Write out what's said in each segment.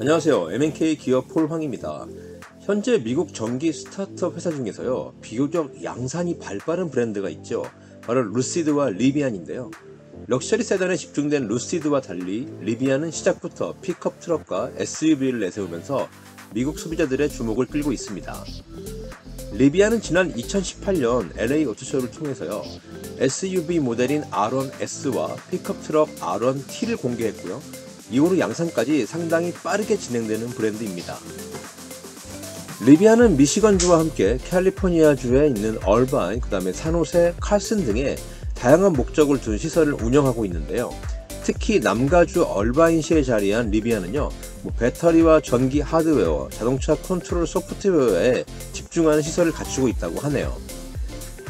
안녕하세요. MMK 기업 폴황입니다. 현재 미국 전기 스타트업 회사 중에서요, 비교적 양산이 발빠른 브랜드가 있죠. 바로 루시드와 리비안인데요. 럭셔리 세단에 집중된 루시드와 달리 리비안은 시작부터 픽업 트럭과 SUV를 내세우면서 미국 소비자들의 주목을 끌고 있습니다. 리비안은 지난 2018년 LA 오토쇼를 통해서요, SUV 모델인 R1S와 픽업 트럭 R1T를 공개했고요. 이후로 양산까지 상당히 빠르게 진행되는 브랜드입니다. 리비안은 미시건주와 함께 캘리포니아주에 있는 얼바인, 그 다음에 산호세, 칼슨 등의 다양한 목적을 둔 시설을 운영하고 있는데요. 특히 남가주 얼바인시에 자리한 리비안은요, 뭐 배터리와 전기 하드웨어, 자동차 컨트롤 소프트웨어에 집중하는 시설을 갖추고 있다고 하네요.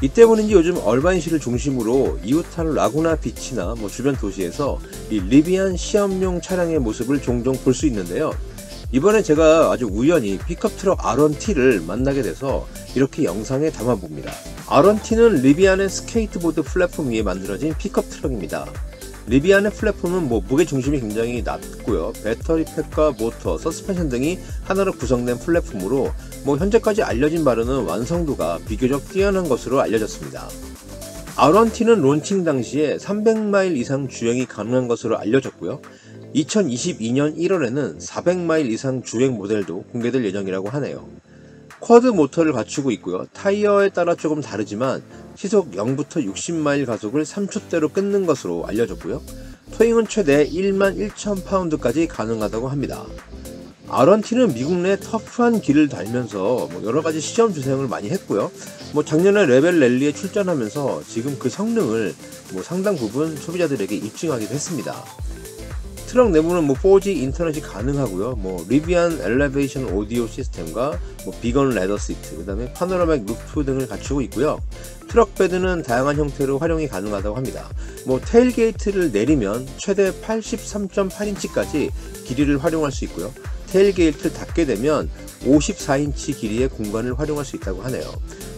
이 때문인지 요즘 얼바인시를 중심으로 이웃한 라구나 비치나 뭐 주변 도시에서 이 리비안 시험용 차량의 모습을 종종 볼 수 있는데요. 이번에 제가 아주 우연히 픽업 트럭 R1T를 만나게 돼서 이렇게 영상에 담아봅니다. R1T는 리비안의 스케이트보드 플랫폼 위에 만들어진 픽업 트럭입니다. 리비안의 플랫폼은 뭐 무게 중심이 굉장히 낮고요. 배터리 팩과 모터, 서스펜션 등이 하나로 구성된 플랫폼으로 뭐 현재까지 알려진 바로는 완성도가 비교적 뛰어난 것으로 알려졌습니다. R1T는 론칭 당시에 300마일 이상 주행이 가능한 것으로 알려졌고요. 2022년 1월에는 400마일 이상 주행 모델도 공개될 예정이라고 하네요. quad 모터를 갖추고 있고요. 타이어에 따라 조금 다르지만 시속 0부터 60마일 가속을 3초대로 끊는 것으로 알려졌고요. towing은 최대 1만 1천 파운드까지 가능하다고 합니다. R1T는 미국 내 터프한 길을 달리면서 뭐 여러 가지 시험 주행을 많이 했고요. 뭐 작년에 Rebelle Rally에 출전하면서 지금 그 성능을 뭐 상당 부분 소비자들에게 입증하기도 했습니다. 트럭 내부는 뭐 4G 인터넷이 가능하고요. 뭐 리비안 Elevation 오디오 시스템과 뭐 비건 leather 시트, 그다음에 panoramic roof 등을 갖추고 있고요. 트럭 bed는 다양한 형태로 활용이 가능하다고 합니다. 뭐 tailgate를 내리면 최대 83.8인치까지 길이를 활용할 수 있고요. tailgate를 닫게 되면 54인치 길이의 공간을 활용할 수 있다고 하네요.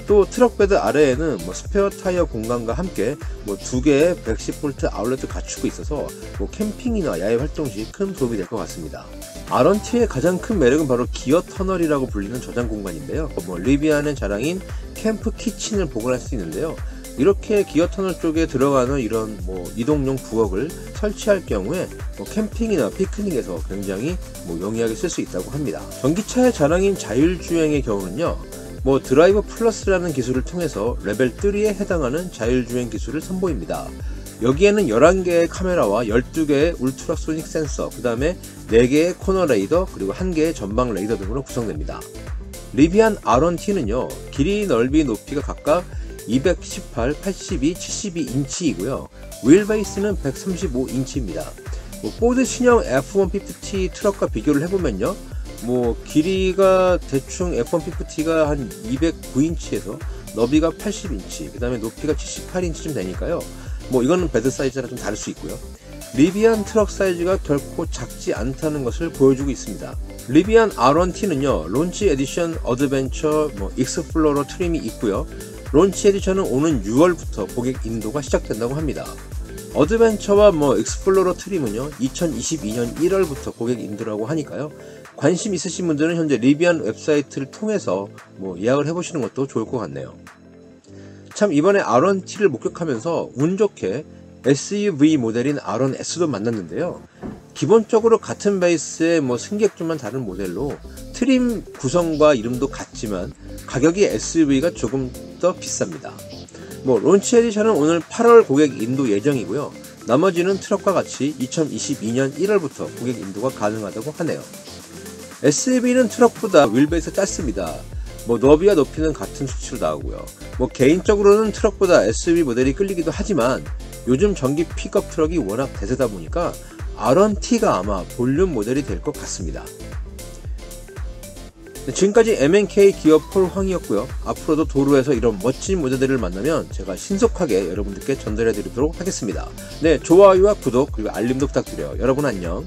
또 트럭 bed 아래에는 뭐 스페어 타이어 공간과 함께 뭐 두 개의 110V 아울렛을 갖추고 있어서 뭐 캠핑이나 야외 활동 시 큰 도움이 될 것 같습니다. R1T의 가장 큰 매력은 바로 gear tunnel이라고 불리는 저장 공간인데요. 뭐 리비안의 자랑인 camp kitchen을 보관할 수 있는데요. 이렇게 gear tunnel 쪽에 들어가는 이런 뭐 이동용 부엌을 설치할 경우에 뭐 캠핑이나 피크닉에서 굉장히 뭐 용이하게 쓸 수 있다고 합니다. 전기차의 자랑인 자율주행의 경우는요. 뭐 Drive Plus라는 기술을 통해서 레벨 3에 해당하는 자율주행 기술을 선보입니다. 여기에는 11개의 카메라와 12개의 ultrasonic 센서, 그 다음에 4개의 코너 레이더, 그리고 1개의 전방 레이더 등으로 구성됩니다. 리비안 R1T는요, 길이, 넓이, 높이가 각각 218, 82, 72인치이고요. wheelbase는 135인치입니다. 뭐 포드 신형 F-150 트럭과 비교를 해보면요. 뭐 길이가 대충 F-150가 한 209인치에서 너비가 80인치, 그 다음에 높이가 78인치쯤 되니까요. 뭐 이거는 bed 사이즈랑 좀 다를 수 있고요. 리비안 트럭 사이즈가 결코 작지 않다는 것을 보여주고 있습니다. 리비안 R1T는요, Launch Edition Adventure 뭐 Explorer trim이 있고요. Launch Edition은 오는 6월부터 고객 인도가 시작된다고 합니다. Adventure와 뭐 Explorer trim은요 2022년 1월부터 고객 인도라고 하니까요 관심 있으신 분들은 현재 리비안 웹사이트를 통해서 뭐 예약을 해보시는 것도 좋을 것 같네요. 참 이번에 R1T를 목격하면서 운 좋게 SUV 모델인 R1S도 만났는데요. 기본적으로 같은 베이스의 뭐 승객들만 다른 모델로 trim 구성과 이름도 같지만 가격이 SUV가 조금 더 비쌉니다. 뭐 Launch Edition은 오는 8월 고객 인도 예정이고요. 나머지는 트럭과 같이 2022년 1월부터 고객 인도가 가능하다고 하네요. SUV는 트럭보다 윌베이스 짧습니다. 뭐 너비와 높이는 같은 수치로 나오고요. 뭐 개인적으로는 트럭보다 SUV 모델이 끌리기도 하지만 요즘 전기 픽업 트럭이 워낙 대세다 보니까 R1T가 아마 볼륨 모델이 될 것 같습니다. 네, 지금까지 MMK 기업 폴 황이었고요. 앞으로도 도로에서 이런 멋진 모델들을 만나면 제가 신속하게 여러분들께 전달해 드리도록 하겠습니다. 네, 좋아요와 구독 그리고 알림도 부탁드려요. 여러분 안녕.